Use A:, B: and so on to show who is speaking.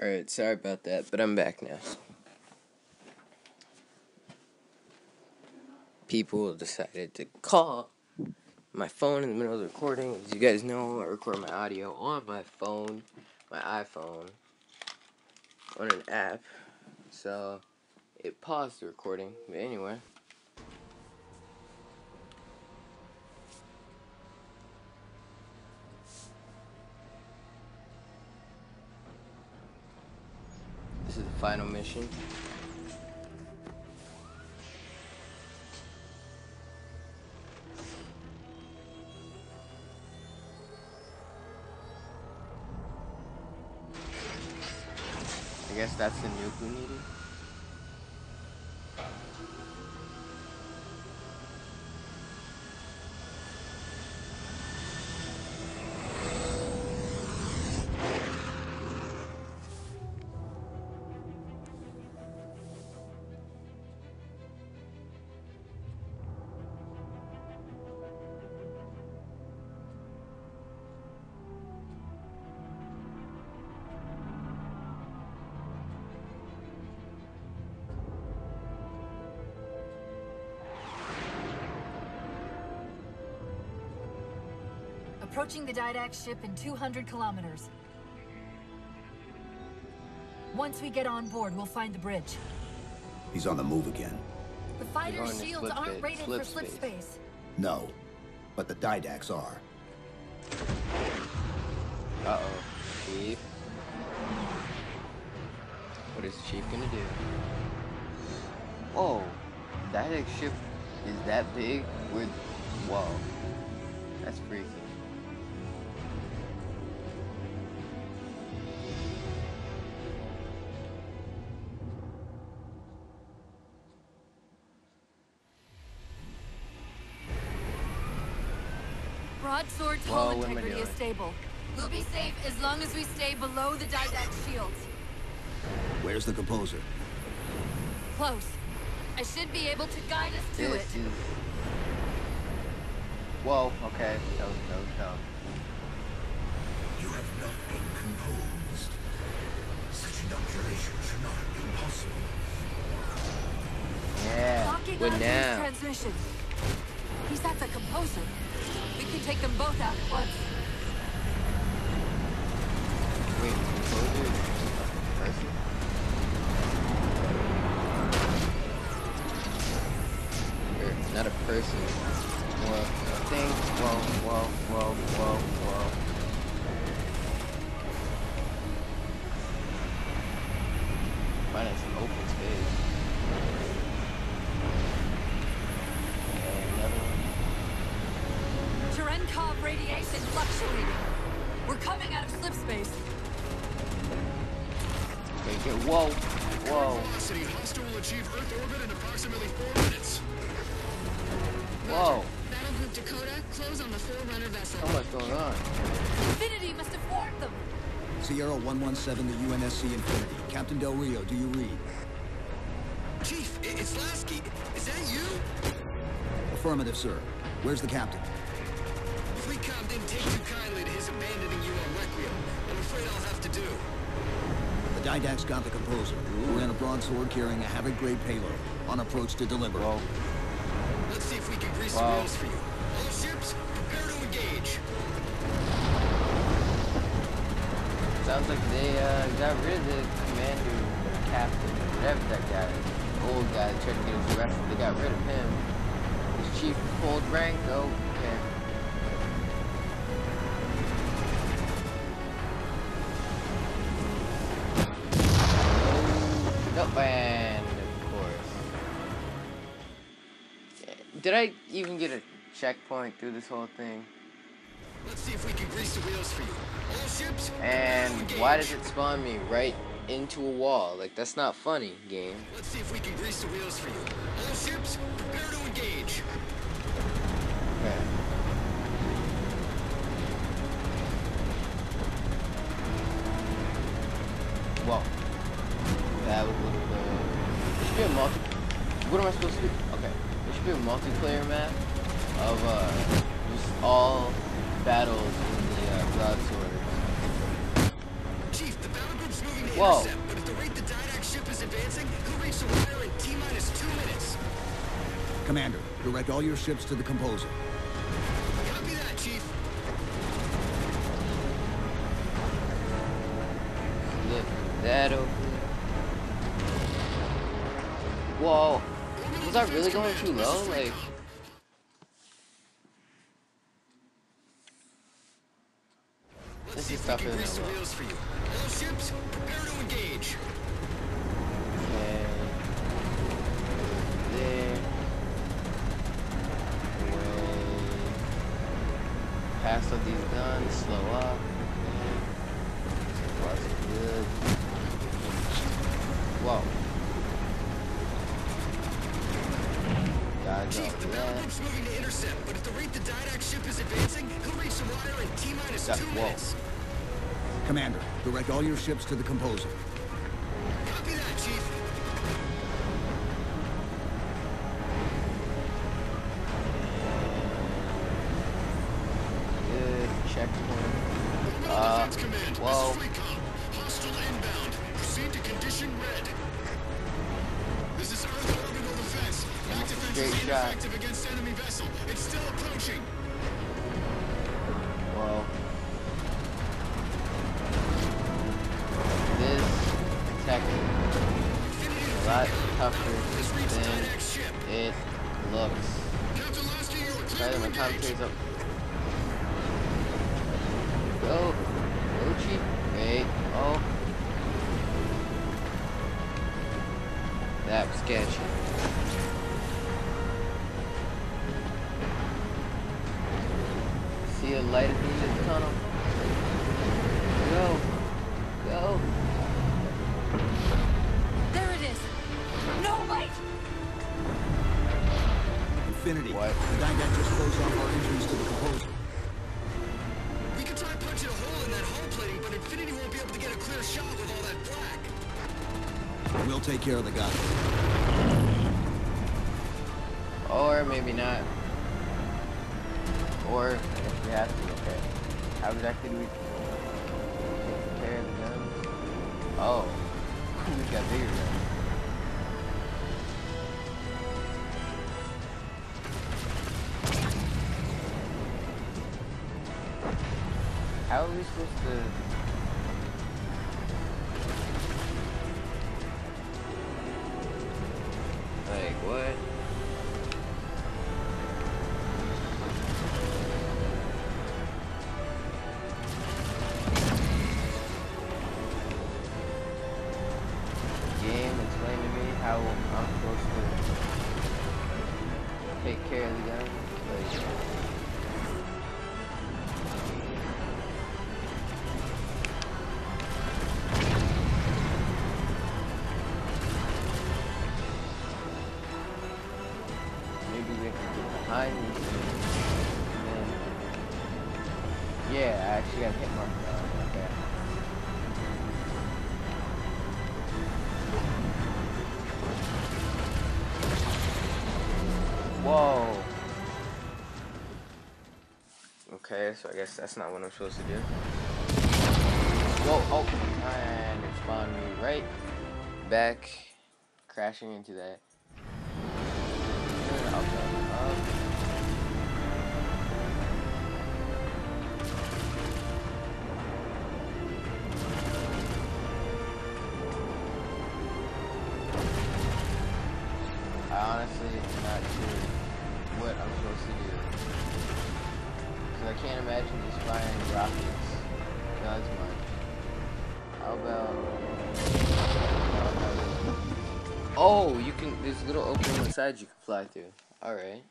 A: Alright, sorry about that, but I'm back now. People decided to call my phone in the middle of the recording. As you guys know, I record my audio on my phone, my iPhone, on an app. So, it paused the recording. But anyway. Final mission. I guess that's the nuke we needed.
B: Approaching the Didact's ship in 200 kilometers. Once we get on board, we'll find the bridge.
C: He's on the move again.
B: The fighter's shields aren't
A: space-
B: rated
A: slip
B: for slip
A: space.
B: space.
C: No, but the Didact's are.
A: Uh oh. Chief. What is Chief gonna do? Oh, that ship is that big with. Whoa. That's freaky.
B: Broadsword's
A: Whoa,
B: hull
A: what am I
B: integrity is stable. We'll be safe as long as we stay below the Didact's shields.
C: Where's the composer?
B: Close. I should be able to guide us to
A: This
B: it.
A: is. Whoa, okay. No, no, no.
D: You have not been composed. Such inoculation should not have been possible.
A: Yeah.
B: Locking
A: What
B: onto
A: now?
B: transmission. He's at the composer. We can take them both out at once.
A: Wait, composer? Or not a person. More of a thing. Whoa, Okay, good. Whoa, whoa,
D: Velocity. Hostile will achieve Earth orbit in approximately four minutes.
A: whoa.
E: Battle Group Dakota, close on the Forerunner vessel.
A: So much going on.
B: Infinity must have warned them.
C: Sierra 117 to UNSC Infinity. Captain Del Rio, do you read?
D: Chief, it's Lasky. Is that you?
C: Affirmative, sir. Where's the captain?
D: Fleetcom didn't take too kindly to his abandoning you on Requiem. I'm afraid I'll have to do.
C: The Didact's got the composer. We're in a broadsword carrying a HAVOK-grade payload. On approach to deliver.
A: Whoa.
D: Let's see if we can grease
A: Wow.
D: the wheels for you. All ships, prepare to engage.
A: Sounds like they uh, got rid of the commander, or captain, or whatever that guy, the old guy that tried to get us arrested. They got rid of him. His chief pulled rank, though. Okay. And of course. Did I even get a checkpoint through this whole thing?
D: Let's see if we can grease the wheels for you. All ships,
A: And why does it spawn me right into a wall? Like, that's not funny, game.
D: Let's see if we can grease the wheels for you. All ships, prepare to engage.
A: Okay. Whoa. That was a little bit... There should be a multi... What am I supposed to do? Okay. There should be a multiplayer map of, uh, just all battles in the, uh, broadsword.
D: Chief, the battle group's
E: moving to
A: Whoa.
E: intercept, but at the rate the Didact ship is advancing, he'll reach the wire in T-minus two minutes.
C: Commander, direct all your ships to the composer.
E: Copy that, Chief.
A: Look that over there. Whoa. Was I really going too low? Like, this is tougher than I
E: Grease the for you. Ships, prepare to engage.
A: Okay. There. Pass these guns, slow up. Okay. That's good. Whoa. Gotta go
E: Chief, the moving to intercept, but at the rate the Didact ship is advancing, he'll reach the wire in T-minus two
A: whoa.
E: minutes.
C: Commander, direct all your ships to the composer.
E: Copy that, Chief.
A: Good. Checkpoint.
E: Orbital
A: Uh,
E: Defense Command,
A: whoa.
E: this is Recon. Hostile inbound. Proceed to condition red. This is Earth Orbital Defense. Back defense is ineffective against
A: Well, this tech is a lot tougher than it looks.
E: Captain Lasky, you are
A: Try
E: clear
A: that my
E: engage.
A: commentary's up. Go, go, cheap. Wait, oh. That was sketchy.
C: Didact just off our entries to the composer.
E: We could try punching a hole in that hull plating, but Infinity won't be able to get a clear shot with all that black.
C: We'll take care of the guy.
A: Or maybe not. Or if we have to, okay. How exactly do we take care of the guns? Oh. we got bigger guns. How are we supposed to So I guess that's not what I'm supposed to do. Whoa, oh, and it spawned me right back, crashing into that. I honestly am not sure what I'm supposed to do. Because I can't imagine just firing rockets not as much. How about... Oh, you can, there's little opening on the side you can fly through. Alright.